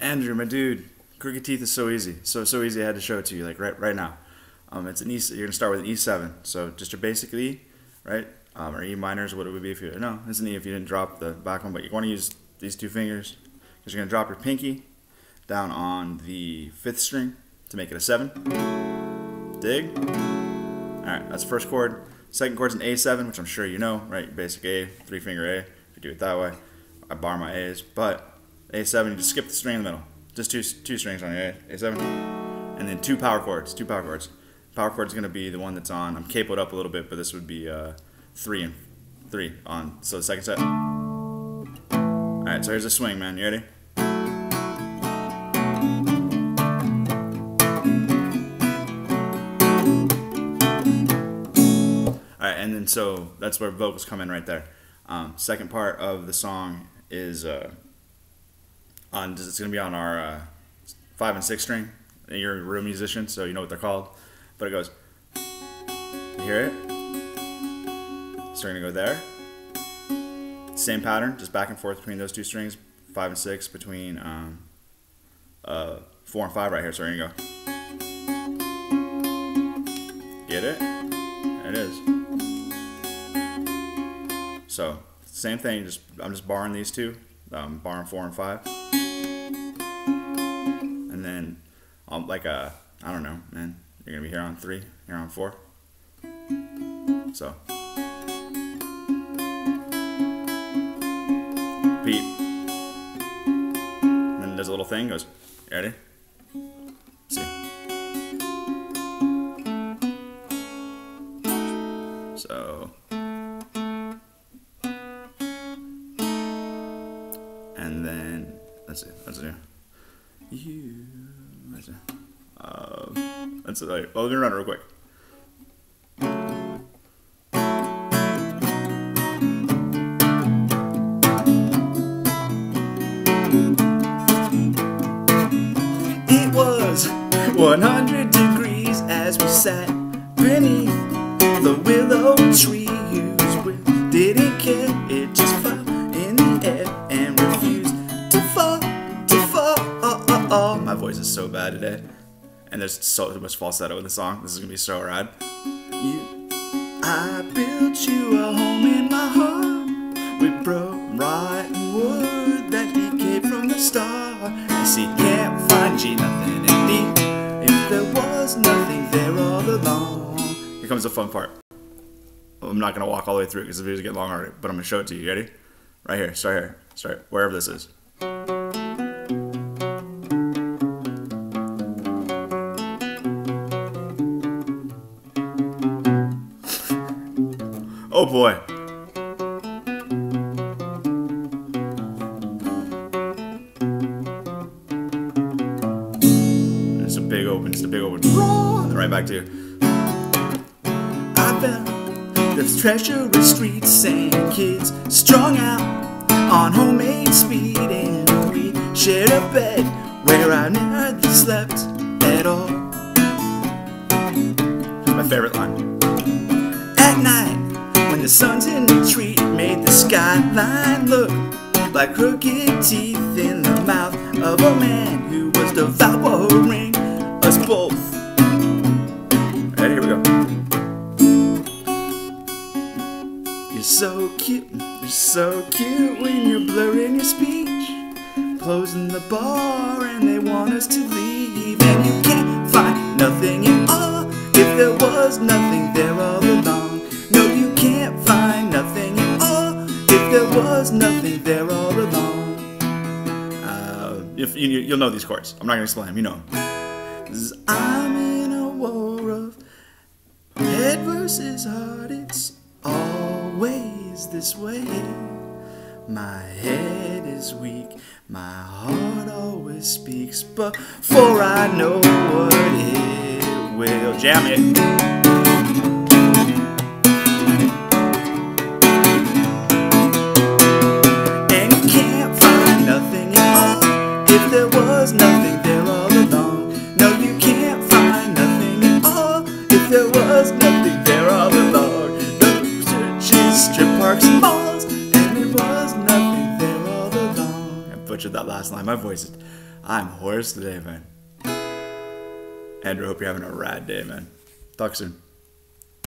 Andrew, my dude, crooked teeth is so easy. So so easy. I had to show it to you like right right now. Um, it's an E. You're gonna start with an E7. So just your basic E, right? Um, or E minor is what it would be if you no, it's an E if you didn't drop the back one. But you want to use these two fingers because you're gonna drop your pinky down on the fifth string to make it a seven. Dig. All right, that's the first chord. Second chord's an A7, which I'm sure you know, right? Basic A, three finger A. If you do it that way, I bar my A's. But A7, you just skip the string in the middle. Just two two strings on your A, A7, and then two power chords. Two power chords. Power chord is gonna be the one that's on. I'm capoed up a little bit, but this would be uh, three and three on. So the second set. All right, so here's a swing, man. You ready? All right, and then so that's where vocals come in right there. Um, second part of the song is uh, on. It's gonna be on our uh, five and six string. And you're a real musician, so you know what they're called. But it goes. You hear it? So we're gonna go there. Same pattern, just back and forth between those two strings, five and six between um, uh, four and five right here. So we're gonna go. Get it? There it is. So same thing. Just I'm just barring these two, um, barring four and five, um, like a I don't know, man. You're gonna be here on three, here on four. So beat, and then there's a little thing goes. Ready? See. So. and then let's see, let's see. You. Uh, let's see. Like, well, let me run it real quick. It was 100 degrees as we sat beneath the willow tree so bad today. And there's so much falsetto in the song. This is gonna be so rad. You, I built you a home in my heart with broken rotten wood that decayed from the start. I see, can't find G, nothing in D. If there was nothing there all along. Here comes the fun part. I'm not gonna walk all the way through because the video's getting long already, but I'm gonna show it to you. You Ready? Right here. Start here. Start wherever this is. Oh boy. It's a big open, it's a big open. Right back to you. I found there's treacherous streets and kids strung out on homemade speed, and we shared a bed where I never slept at all. My favorite line. At night, when the sun's in the retreat, made the skyline look like crooked teeth in the mouth of a man who was devouring us both. Alright, here we go. You're so cute, you're so cute when you're blurring your speech. Closing the bar and they want us to leave. And you can't find nothing at all if there was nothing there all there was nothing there all along. Uh, if you, you'll know these chords. I'm not gonna explain them. You know them. I'm in a war of head versus heart. It's always this way. My head is weak, my heart always speaks but before I know what it will. Jam it. Butchered that last line. My voice is. I'm hoarse today, man. Andrew, hope you're having a rad day, man. Talk soon.